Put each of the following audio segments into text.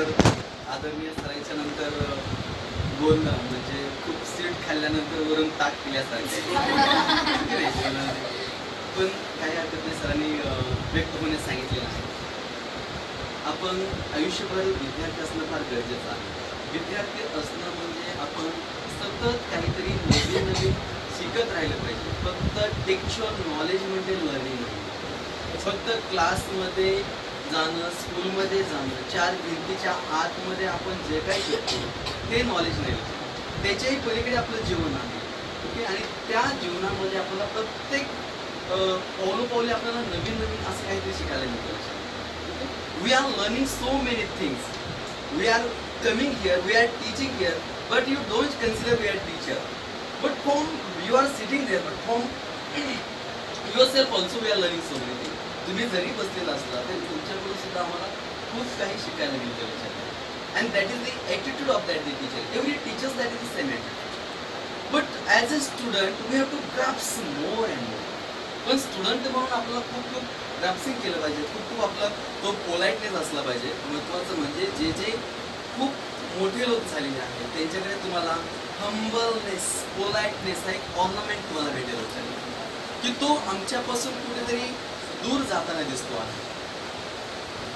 नंतर आदरणीय सरायच्या नंतर बोलणं म्हणजे खूप सीट खाल्ल्यानंतर वरून ताक पिल्यासारखं पण काही हरकत नाही सरांनी व्यक्त होणे सांगितलेलं आहे. आपण आयुष्यभर विद्यार्थी असणं फार गरजेचं आहे. विद्यार्थी असणं म्हणजे आपण सतत काहीतरी नवीन नवीन शिकत राहिलं पाहिजे. फक्त टेक्च्युअल नॉलेज म्हणजे लर्निंग नाही फक्त क्लासमध्ये जाणं स्कूलमध्ये जाणं चार भिंतीच्या आतमध्ये आपण जे काही शिकतो ते नॉलेज नाही त्याच्याही पलीकडे आपलं जीवन आहे ओके आणि त्या जीवनामध्ये आपल्याला प्रत्येक पावलोपावले आपल्याला नवीन नवीन असं काहीतरी शिकायला मिळतं we are learning so many things we are coming here we are teaching here but you don't consider we are teacher but from you are sitting there but from yourself also we are learning so many things तुम्ही जरी बसलेला असला तरी तुमच्याकडून सुद्धा आम्हाला खूप काही शिकायला मिळतं त्याच्यात and that is the attitude of that the teacher every teachers that is the same attitude but as a student we have to grasp more and more पण स्टुडंट म्हणून आपल्याला खूप खूप ग्राफ्सिंग केलं पाहिजे. खूप खूप आपला तो पोलाइटनेस असला पाहिजे. महत्त्वाचं म्हणजे जे जे खूप मोठे लोक झालेले आहेत त्यांच्याकडे तुम्हाला हंबलनेस पोलाइटनेस हा एक ऑर्नामेंट तुम्हाला भेटेल की तो आमच्यापासून कुठेतरी दूर जाताना दिसतो आहे.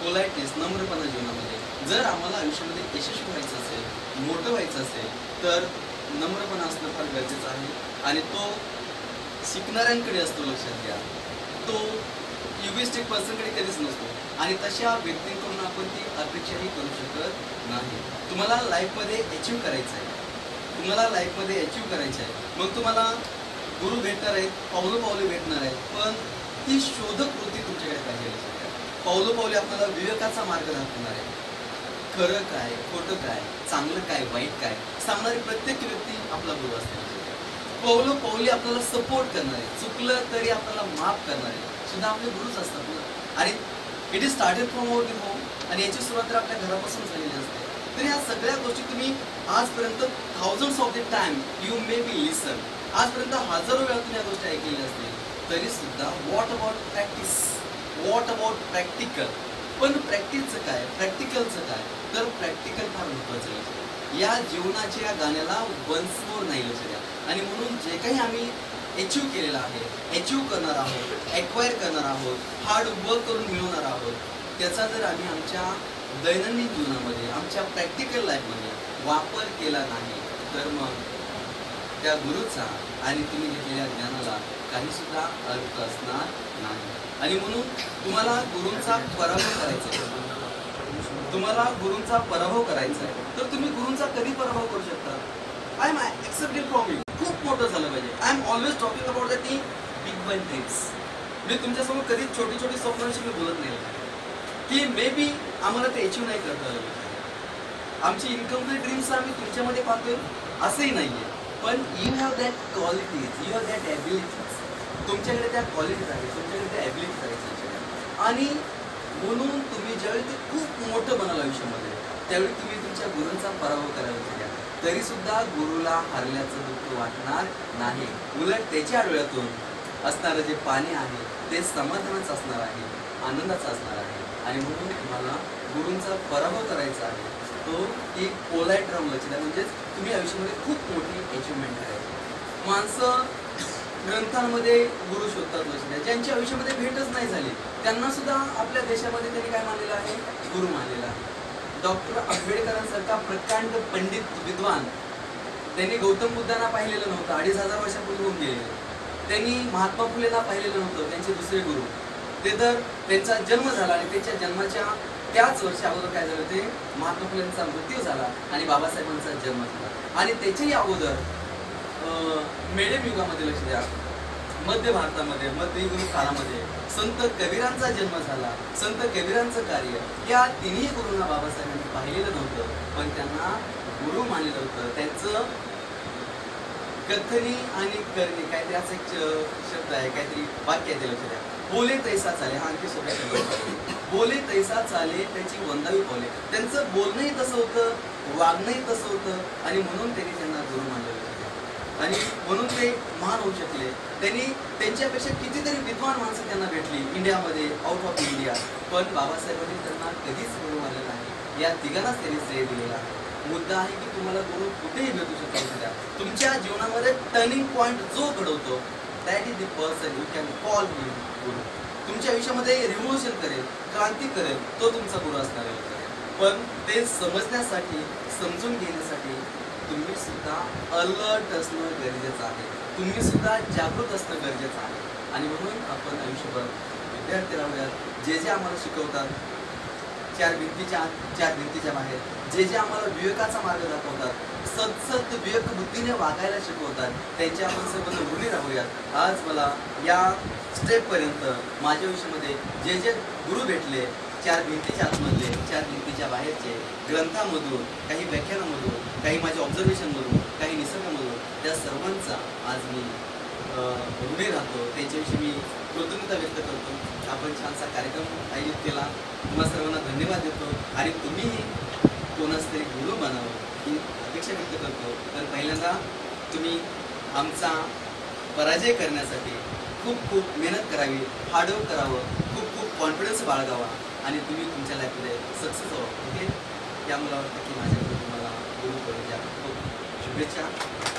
पोलाइटनेस नम्रपणा जीवनामध्ये. जर आम्हाला आयुष्यामध्ये यशस्वी व्हायचं असेल मोठं व्हायचं असेल तर नम्रपणा असणं फार गरजेचं आहे. आणि तो शिकणाऱ्यांकडे असतो लक्षात घ्या. तो युगिस्टिक पर्सनकडे कधीच नसतो. आणि तशा व्यक्तींकडून आपण ती अपेक्षाही करू शकत नाही. तुम्हाला लाईफमध्ये अचीव करायचं आहे. तुम्हाला लाईफमध्ये अचीव करायचं आहे. मग तुम्हाला गुरु भेटणार आहेत पावलं पावले भेटणार आहेत. पण ती शोधक वृत्ती तुमच्याकडे पाहिजे पावलोपावली आपल्याला विवेकाचा मार्ग दाखवणार आहे. खरं काय खोटं काय चांगलं काय वाईट काय सांगणारी प्रत्येक व्यक्ती आपला गुरु असते. पावलं पावली आपल्याला सपोर्ट करणार आहे. चुकलं तरी आपल्याला माफ करणार आहे. सुद्धा आपले गुरुच असतात ना. आणि it is started from our home आणि याची सुरुवात तर आपल्या घरापासून झालेली असते. तर या सगळ्या गोष्टी तुम्ही आजपर्यंत thousands of the time you may be listen आजपर्यंत हजारो वेळा तुम्ही या गोष्टी ऐकलेल्या असतील. तरी सुद्धा what about practice what about practical पण प्रॅक्टिसचं काय? प्रॅक्टिकलचं काय? तर प्रॅक्टिकल फार महत्वाचं आहे. या जीवनाच्या या गाण्याला वन्स मोर नाही लक्ष द्या. आणि म्हणून जे काही आम्ही अचीव केलेलं आहे अचीव करणार आहोत ॲक्वायर करणार आहोत हार्ड वर्क करून मिळवणार आहोत त्याचा जर आम्ही आमच्या दैनंदिन जीवनामध्ये आमच्या प्रॅक्टिकल लाईफमध्ये वापर केला नाही तर मग त्या गुरुचा आणि तुम्ही घेतलेल्या ज्ञानाला काही सुद्धा अर्थ असणार नाही. आणि म्हणून तुम्हाला गुरूंचा पराभव करायचा आहे. तुम्हाला गुरूंचा पराभव करायचा आहे. तर तुम्ही गुरूंचा कधी पराभव करू शकता? I am accepted from you खूप मोठं झालं पाहिजे. I am always talking about that the big bun dreams मी तुमच्यासमोर कधी छोटी छोटी स्वप्नांशी मी बोलत नाही. की मे बी आम्हाला ते अचीव नाही करता आलं. आमची इन्कमचे ड्रीम्स आम्ही तुमच्यामध्ये पाहतोय. असंही नाही आहे पण you have that qualities you have that abilities तुमच्याकडे त्या क्वालिटीज आहेत तुमच्याकडे त्या ॲबिलिटीज आहेत तुमच्याकडे आणि म्हणून तुम्ही ज्यावेळी ते खूप मोठं बनाल आयुष्यामध्ये त्यावेळी तुम्ही तुमच्या गुरूंचा पराभव करायला शिका तरीसुद्धा गुरुला हरल्याचं दुःख वाटणार नाही. उलट त्याच्या डोळ्यातून असणारं जे पाणी आहे ते समाधानाचं असणार आहे आनंदाचं असणार आहे. आणि म्हणून तुम्हाला गुरूंचा पराभव करायचा आहे तो एक पोलाईट राहून लक्षात म्हणजेच तुम्ही आयुष्यामध्ये खूप मोठी अचिव्हमेंट करायची माणसं ग्रंथांमध्ये गुरु शोधतात लक्षात ज्यांच्या आयुष्यामध्ये भेटच नाही झाली त्यांना सुद्धा आपल्या देशामध्ये त्यांनी काय मानलेलं आहे? गुरु मानलेला आहे. डॉक्टर आंबेडकरांसारखा प्रकांड पंडित विद्वान त्यांनी गौतम बुद्धांना पाहिलेलं नव्हतं अडीच हजार वर्षापूर्वी होऊन गेलेलं. त्यांनी महात्मा फुलेंना पाहिलेलं नव्हतं त्यांचे दुसरे गुरु. ते तर त्यांचा जन्म झाला आणि त्यांच्या जन्माच्या त्याच वर्षी अगोदर काय झालं ते? महात्मा फुलेंचा मृत्यू झाला आणि बाबासाहेबांचा जन्म झाला. आणि त्याच्याही अगोदर अं, मेडम युगामध्ये लक्ष द्या. मध्य भारतामध्ये मध्ययुगीन काळामध्ये संत कबीरांचा जन्म झाला. संत कबीरांचं कार्य या तिन्ही गुरूंना बाबासाहेबांनी पाहिलेलं नव्हतं पण त्यांना गुरु मानलेलं होतं. त्यांचं कथनी आणि करणे काहीतरी असं एक श- शब्द आहे काहीतरी वाक्य आहे लक्ष द्या. बोले तैसा चाले हा आणखी सोप्या शब्द बोले तैसा चाले त्याची वंदावी बोले. त्यांचं बोलणंही तसं होतं वागणंही तसं होतं आणि म्हणून त्यांनी त्यांना गुरु मानलेलं होतं. आणि म्हणून ते महान होऊ शकले. त्यांनी त्यांच्यापेक्षा कितीतरी विद्वान माणसं त्यांना भेटली इंडियामध्ये आउट ऑफ इंडिया पण बाबासाहेबांनी त्यांना कधीच गुरु मानलं नाही. या तिघांनाच त्यांनी श्रेय दिलेला आहे. मुद्दा आहे की तुम्हाला गुरु कुठेही भेटू शकतो सध्या तुमच्या जीवनामध्ये टर्निंग पॉईंट जो घडवतो that is the person you can call me guru तुमच्या आयुष्यामध्ये रिव्होल्युशन करेल क्रांती करेल तो तुमचा गुरु असणार आहे पण ते समजण्यासाठी समजून घेण्यासाठी तुम्ही सुद्धा अलर्ट असणं गरजेचं आहे. तुम्ही सुद्धा जागृत असणं गरजेचं आहे. आणि म्हणून आपण आयुष्यभर विद्यार्थी राहूयात जे जे आम्हाला शिकवतात चार भिंतीच्या आत चार भिंतीच्या बाहेर जे जे आम्हाला विवेकाचा मार्ग दाखवतात सतसत विवेक बुद्धीने वागायला शिकवतात त्यांच्या आपण सर्व गुणी राहूयात. आज मला या स्टेपपर्यंत माझ्या आयुष्यामध्ये जे जे गुरु भेटले चार भिंतीच्या आतमधले चार भिंतीच्या बाहेरचे ग्रंथामधून काही व्याख्यानामधून काही माझ्या ऑब्झर्वेशनमधून काही निसर्गामधून त्या सर्वांचा आज मी अं, ऋणी राहतो. त्याच्याविषयी मी कृतज्ञता व्यक्त करतो. आपण छानसा कार्यक्रम आयोजित केला. तुम्हा सर्वांना धन्यवाद देतो. आणि तुम्हीही कोणाच तरी गुरु बनावं ही अपेक्षा व्यक्त करतो. तर पहिल्यांदा तुम्ही आमचा पराजय करण्यासाठी खूप खूप मेहनत करावी हार्डवर्क करावं खूप खूप कॉन्फिडन्स बाळगावा. आणि तुम्ही तुमच्या लाईफमध्ये सक्सेस व्हावं ओके त्या मला वाटतं की माझ्याकडे तुम्हाला गुरु करून द्या खूप हो, शुभेच्छा.